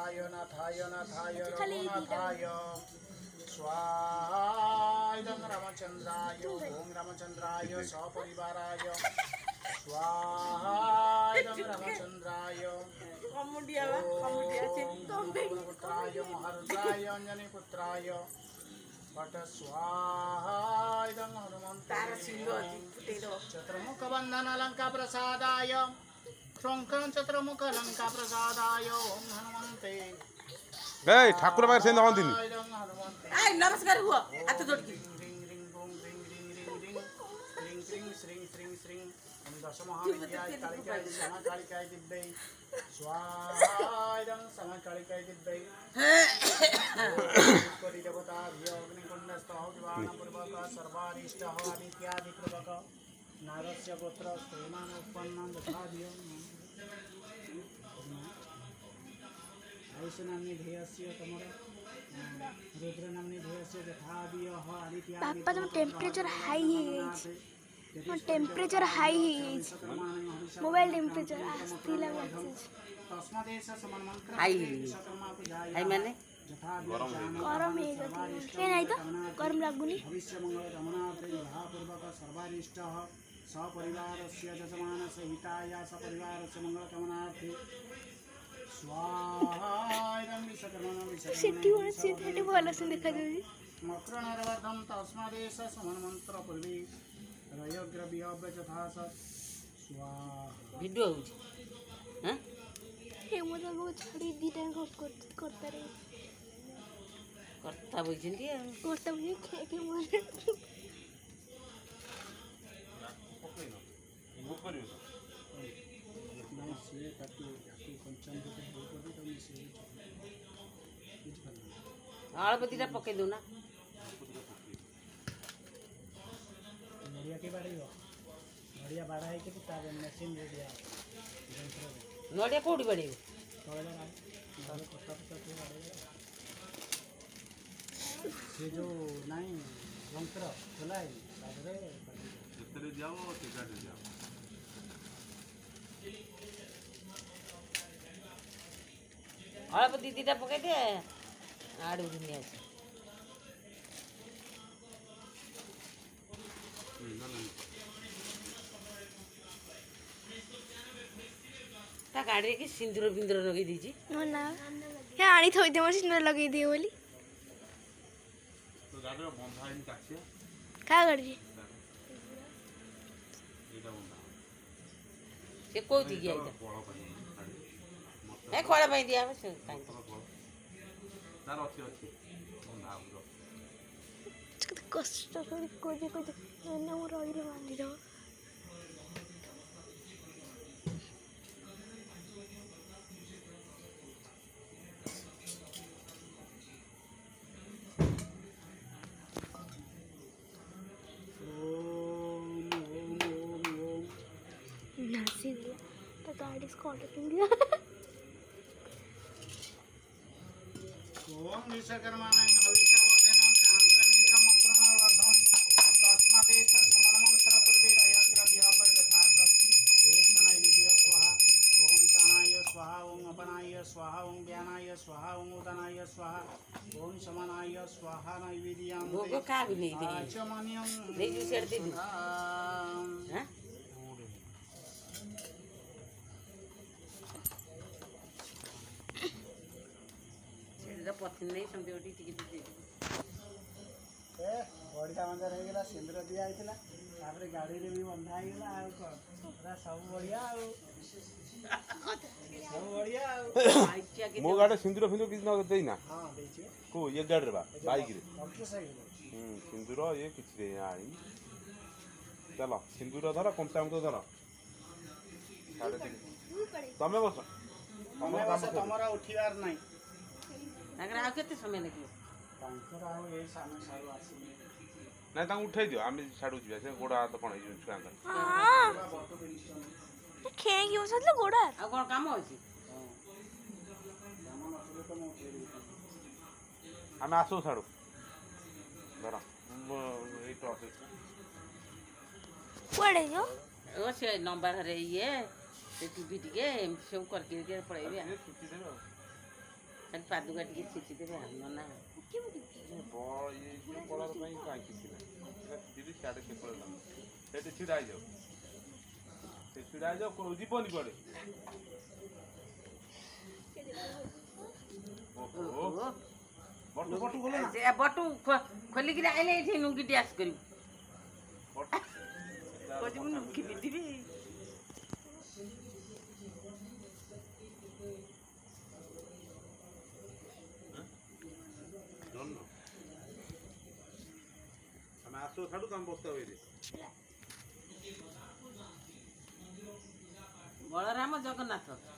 नाथाय नाथाय नाथाय रघुनाथाय स्वाय रामचन्द्राय ॐ रामचन्द्राय सपरिवाराय स्वाहाय रामचन्द्राय पुत्राय महर्षाय अञ्जनीपुत्राय भट स्वाहाय हनुमन्ताय चतुर्मुखबन्धन लङ्काप्रसादाय गए ठाकुर पाए नमस्कार हुआ नारस्य गोत्र सेनान उत्पन्न लिखा दिया आयुष नामनी ध्येयस्य तुम्हारा रुद्र नामनी आदित्य पापा तुम टेम्परेचर हाई है टेम्परेचर हाई है मोबाइल टेम्परेचर आस्ती लगा हाई है हाई मैंने गरम गरम है नहीं तो गरम लगुनी भविष्य मंगल रमणा भावपूर्वक सर्वारिष्ट सपरिवार से जजमान से हिताया सपरिवार से मंगलकामनार्थे ସେଠି ଭଲସେ ଦେଖାଯାଉଛି ମକ୍ରଣରବର୍ଦ୍ଧମ ତସ୍ମାଦେଶ ସମନ୍ମନ୍ତ୍ର ପୂର୍ବେ ରୟଗ୍ର ବିହବ୍ୟ ଯଥାସ ଭିଡ଼ିଓ ହେଉଛି ହେ ମୁଁ ତାଙ୍କୁ ଛାଡ଼ି ଦୁଇଟା କର୍ତ୍ତାରେ କର୍ତ୍ତା ବୋଇଛନ୍ତି ଆଉ କର୍ତ୍ତା ବୋଇଛନ୍ତି କରିବେ ଅଳ୍ପ ଦିଟା ପକେଇ ଦେଉନା ନଡ଼ିଆ କିଏ ବାଡ଼େଇବ ନଡ଼ିଆ ବାଡ଼ା ହେଇକି ତା ମେସିନ୍ ନଡ଼ିଆ ନଡ଼ିଆ କେଉଁଠି ବାଡ଼େଇବ ସେ ଯେଉଁ ନାହିଁ ଯନ୍ତ୍ର ଖୋଲା ହେଇ ତାପରେ ଯେତେବେଳେ ଦିଆହବ ସେଗାରେ ଦିଆହବ ଅଳ୍ପ ଦୁଇ ଦୁଇଟା ପକାଇଦେ ଆଡ଼ୁ ଘିନି ଆସ ତା ଗାଡ଼ିରେ କି ସିନ୍ଦୁର ଫିନ୍ଦୁର ଲଗେଇ ଦେଇଛି ନା ଆଣି ଥୋଇଥିବ ସିନ୍ଦୁର ଲଗେଇ ଦିଏ ବୋଲି କାହା ଗାଡ଼ିରେ ସେ କୋଉଠି କି ଆଇତା É a Megharabány diám, hogy szüntetek. Ne rakja ki. Csak Não não hogy kodjék, hogy ne uralja annyira. Nasi dia, tak ada skor tinggal. ओम विश्वकर्माणाय भविष्यवर्धनं चान्द्रमिन्द्रं स्वाहा ओम प्राणाय स्वाहा ओम अपनाय स्वाहा ओम व्यानाय स्वाहा ओम उदनाय स्वाहा ओम शमनाय स्वाहा नैवेद्यां भोगो का नहीं दे अच्छा मानियम दे दे ପଥି ନେଇ ସେମିତି ଟିକେ ଟିକେ ଦେଇଦେବି ଏ ବଡ଼ିଟା ମଧ୍ୟ ହେଇଗଲା ସିନ୍ଦୁର ଦିଆହେଇଥିଲା ତାପରେ ଗାଡ଼ିରେ ବି ବନ୍ଧା ହେଇଗଲା ଆଉ କ'ଣ ପୁରା ସବୁ ବଢ଼ିଆ ଆଉ ସବୁ ବଢ଼ିଆ ଆଉ ମୋ ଗାଡ଼ିରେ ସିନ୍ଦୁର ଫିନ୍ଦୁର କିଛି ନ ଦେଇନା କୋଉ ଏ ଗାଡ଼ିରେ ବା ବାଇକ୍ରେ ସିନ୍ଦୁର ଇଏ କିଛି ଦେଇନା ଆଣି ଚାଲ ସିନ୍ଦୁର ଧର କଞ୍ଚାମୃତ ଧର ତମେ ବସ ତମେ ବସ ତମର ଉଠିବାର ନାହିଁ નાગરા કેતે સમય લાગ્યો તાંકર આવ એ સામે સારું આસી ના તાંક ઉઠાઈ દો આમે સાડુ જીવા છે ગોડા તો પણ હઈ જું હા ખેંગ યુસ એટલે ગોડા આ કોણ કામ હોસી ଆମେ ଆସୁ ସାଡ଼ୁ ଧର କୁଆଡ଼େ ସେ ନମ୍ବର ଇଏ ସେ ଟିଭି ଟିକେ ଏମିତି ସବୁ କରିକି ପଳେଇବି ଖାଲି ପାଦୁକା ଟିକେ ଛେଚିଦେବେ ଆମ ନା କଲର ପାଇଁ କାହିଁ କିଛି ନାହିଁ ଦିଦି ସିଆଡ଼େ ସେ କଲର ସେଠି ଛିଡ଼ା ହେଇଯାଉ ସେ ଛିଡ଼ା ହେଇଯାଉ ଯିବନି କୁଆଡ଼େ বটু খোলিকি আইলে এটি নুঙ্গি ড্যাস করিব কজিবু নুঙ্গি পিটিবি আটশো ষাটও দাম বস্তা হয়েছে বলরাম জগন্নাথ